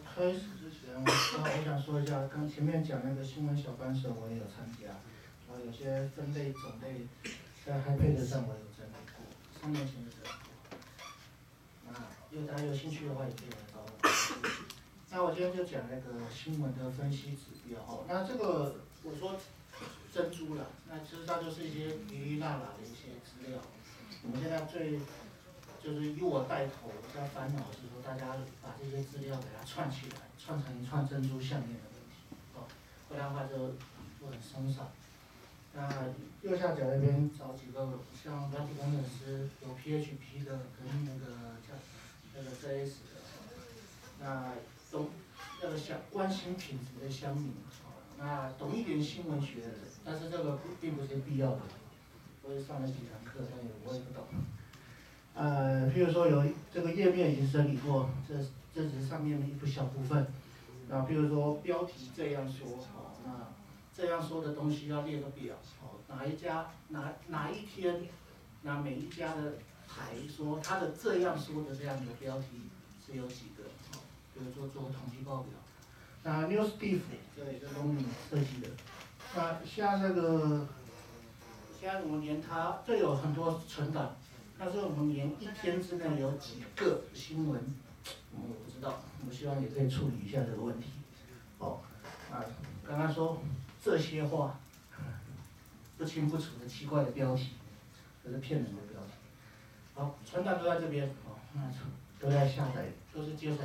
开始之前，我我想说一下，刚前面讲那个新闻小帮手，我也有参加，然后有些分类种类在 iPad 上我有整理过，三年前的时候。那如果大家有兴趣的话，也可以来找我。那我今天就讲那个新闻的分析指标哈，那这个我说珍珠了，那其实它就是一些哩哩啦啦的一些资料。我们现在最就是以我带头，在烦恼就是说大家把这些资料给它串起来，串成一串珍珠项链的问题，哦，不然的话就就很松散。那右下角那边找几个像 v a t i 工程师，有 PHP 的跟那个叫那个 JS 的，那懂那个想关心品质的乡民，那懂一点新闻学的人，但是这个不并不是必要的。我也上了几堂课，但也我也不懂。呃，譬如说有这个页面已经整理过，这这只是上面的一部小部分。那譬如说标题这样说，哦，那这样说的东西要列个表，哦，哪一家哪哪一天，那每一家的台说他的这样说的这样的标题是有几个，哦，比如说做统计报表。那 Newsdiff 这也是龙敏设计的。那像那个，像我们连它这有很多存档。他说我们连一天之内有几个新闻，我不知道，我希望也可以处理一下这个问题。哦，啊，刚刚说这些话，不清不楚的奇怪的标题，这是骗人的标题。好，存档都在这边，哦，那都在下载，都是接收的。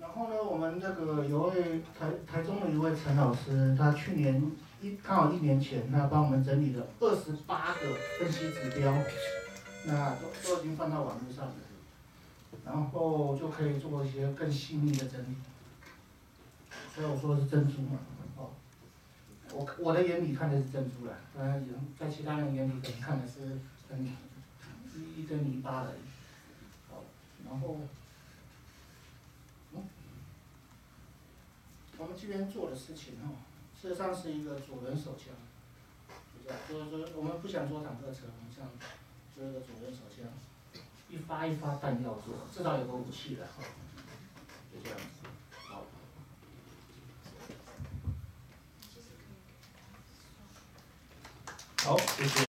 然后呢，我们这个有位台台中的一位陈老师，他去年。一刚好一年前，他帮我们整理了二十八个分析指标，那都都已经放到网络上了，然后就可以做一些更细腻的整理。所以我说是珍珠嘛，哦，我我的眼里看的是珍珠了，当然在其他人眼里可能看的是很一一堆泥巴而已。好，然后，嗯，我们这边做的事情哦。事实上是一个左轮手枪，就是说我们不想做坦克车，我们想做一个左轮手枪，一发一发弹药做，至少有个武器的，就这样子，好，好，谢谢。